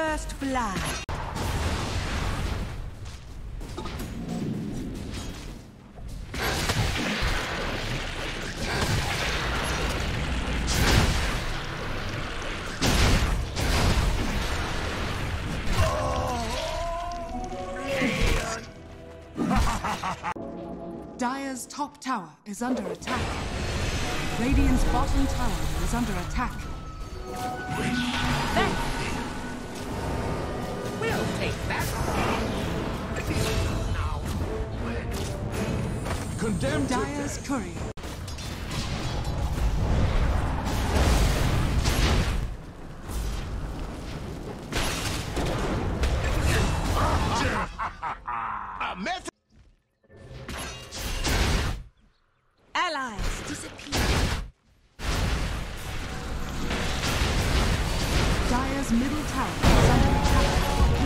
First blood. Dire's top tower is under attack. Radiant's bottom tower is under attack. Condemned Dire's courier. Allies disappear. Dire's middle tower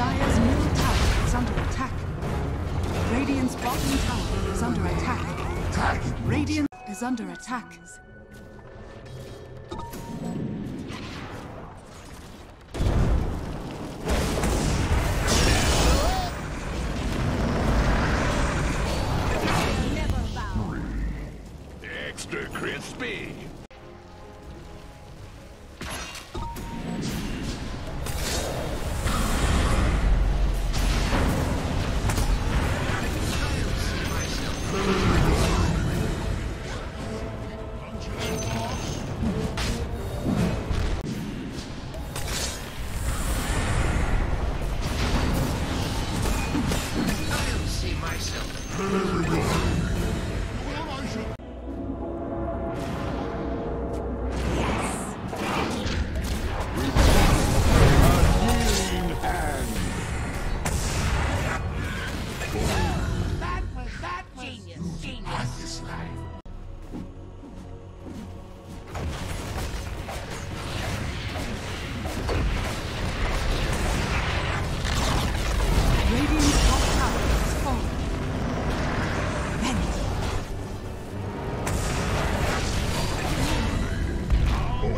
Dire's middle tower is under attack. Radiant's bottom tower is under attack. Radiant is under attack. Extra crispy. Myself.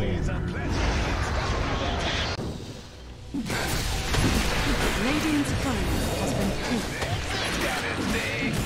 Radiant's courier has been killed.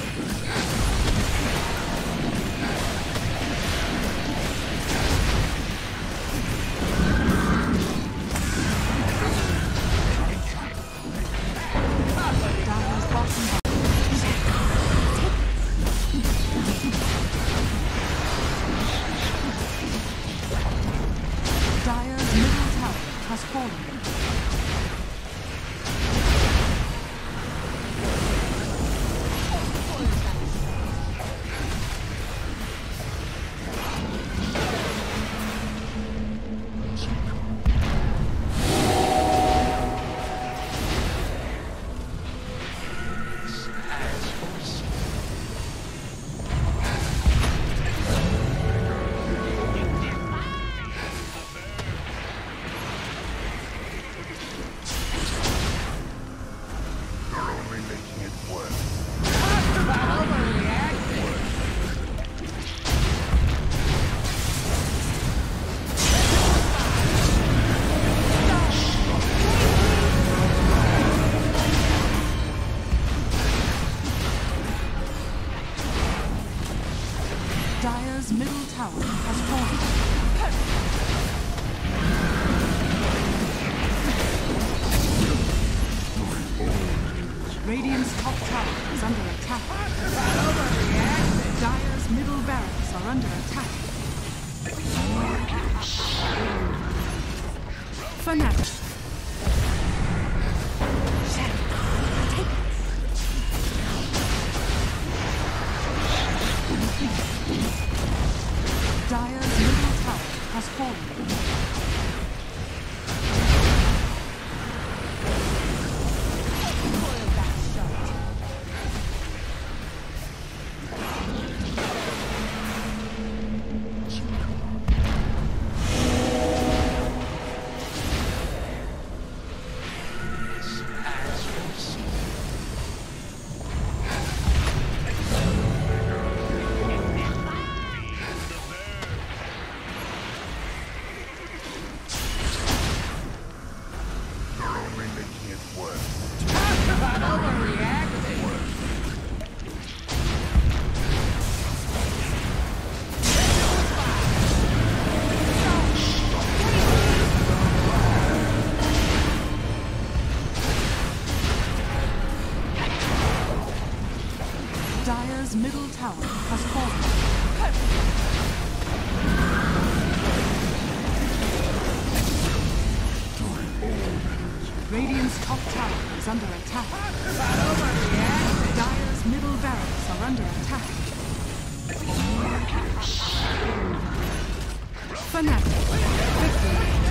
Dire's middle tower has fallen. Radiant's top tower is under attack. Dire's middle barracks are under attack. Fnatic. Dire's middle tower has fallen. Radiant's top tower is under attack. Dire's middle barracks are under attack. Fnatic. Victory.